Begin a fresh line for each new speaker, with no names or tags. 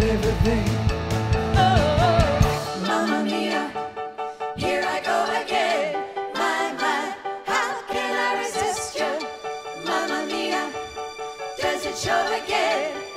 forget oh, Mamma Mia, here I go again. My, my, how can I resist you? Mamma Mia, does it show again?